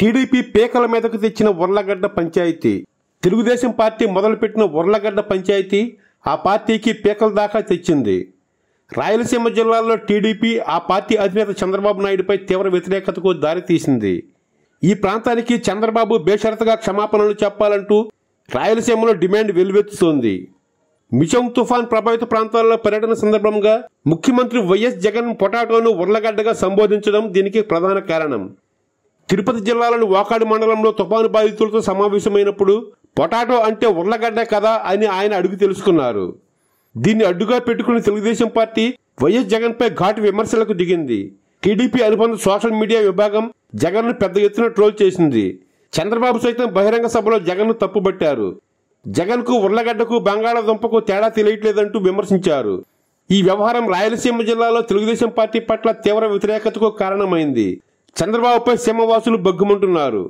TDP పీకల మీదకు తెచ్చిన ఉర్లగడ్డ పంచాయతీ. తెలుగుదేశం పార్టీ మొదలుపెట్టిన ఉర్లగడ్డ పంచాయతీ ఆ పార్టీకి పీకల దాకా తెచ్చింది. రాయలసీమ జిల్లాలో టీడీపీ ఆ పార్టీ అధినేత చంద్రబాబు నాయుడుపై తీవ్ర వ్యతిరేకతకు దారితీసింది ఈ ప్రాంతానికి చంద్రబాబు బేషరతుగా క్షమాపణలు చెప్పాలంటూ రాయలసీమలో డిమాండ్ వెల్లువెత్తుతోంది. మిషం తుఫాన్ ప్రభావిత ప్రాంతాల్లో పర్యటన సందర్భంగా ముఖ్యమంత్రి వైఎస్ జగన్ పొటాటోను ఉర్లగడ్డగా సంబోధించడం దీనికి ప్రధాన కారణం. తిరుపతి జిల్లాలోని వాకాడు మండలంలో తుఫాను బాధితులతో సమావేశమైనప్పుడు పొటాటో అంటే ఉర్లగడ్డ కదా అని ఆయన అడుగు తెలుసుకున్నారు. దీన్ని అడ్డుగా పెట్టుకుని తెలుగుదేశం పార్టీ వైఎస్ జగన్పై ఘాటు విమర్శలకు దిగింది. టీడీపీ అనుబంధ సోషల్ మీడియా విభాగం జగన్ను పెద్ద ఎత్తున ట్రోల్ చేసింది. చంద్రబాబు సైతం బహిరంగ సభలో జగన్ను తప్పుబట్టారు. జగన్కు ఉర్లగడ్డకు బంగాళాదుంపకు తేడా తెలియట్లేదంటూ విమర్శించారు. ఈ వ్యవహారం రాయలసీమ జిల్లాలో తెలుగుదేశం పార్టీ పట్ల తీవ్ర వ్యతిరేకతకు కారణమైంది. చంద్రబాబుపై సీమవాసులు బగ్గుమంటున్నారు.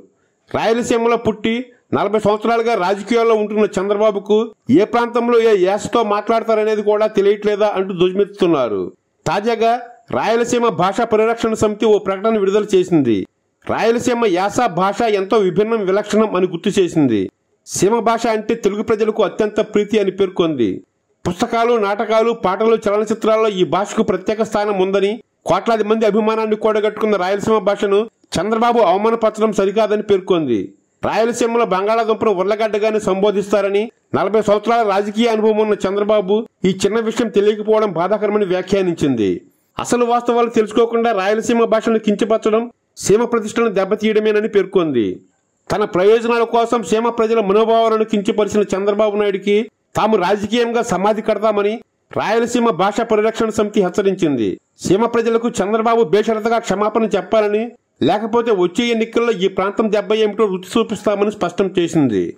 రాయలసీమలో పుట్టి నలభై సంవత్సరాలుగా రాజకీయాల్లో ఉంటున్న చంద్రబాబుకు ఏ ప్రాంతంలో ఏ యాసతో మాట్లాడతారనేది కూడా తెలియట్లేదా అంటూ ధ్వజమెత్తుతున్నారు. తాజాగా రాయలసీమ భాషా పరిరక్షణ సమితి ఓ ప్రకటన విడుదల చేసింది. రాయలసీమ యాస భాష ఎంతో విభిన్నం విలక్షణం అని గుర్తు చేసింది. సీమ భాష అంటే తెలుగు ప్రజలకు అత్యంత ప్రీతి అని పేర్కొంది. పుస్తకాలు నాటకాలు పాటలు చలనచిత్రాల్లో ఈ భాషకు ప్రత్యేక స్థానం ఉందని కోట్లాది మంది అభిమానాన్ని కూడగట్టుకున్న రాయలసీమ భాషను చంద్రబాబు అవమానపరచడం సరికాదని పేర్కొంది. రాయలసీమలో బంగాళాదుంపను ఉర్లగడ్డగానే సంబోధిస్తారని నలభై సంవత్సరాల రాజకీయ అనుభవం ఉన్న చంద్రబాబు ఈ చిన్న విషయం తెలియకపోవడం బాధాకరమని వ్యాఖ్యానించింది. అసలు వాస్తవాలు తెలుసుకోకుండా రాయలసీమ భాషను కించపరచడం సీమ ప్రతిష్టను దెబ్బతీయడమేనని పేర్కొంది. తన ప్రయోజనాల కోసం సీమ ప్రజల మనోభావాలను కించపరిచిన చంద్రబాబు నాయుడికి తాము రాజకీయంగా సమాధి కడతామని రాయలసీమ భాషా పరిరక్షణ సమితి హెచ్చరించింది. సీమ ప్రజలకు చంద్రబాబు బేషరతగా క్షమాపణ చెప్పాలని లేకపోతే వచ్చే ఎన్నికల్లో ఈ ప్రాంతం దెబ్బ ఏమిటో రుచి చూపిస్తామని స్పష్టం చేసింది.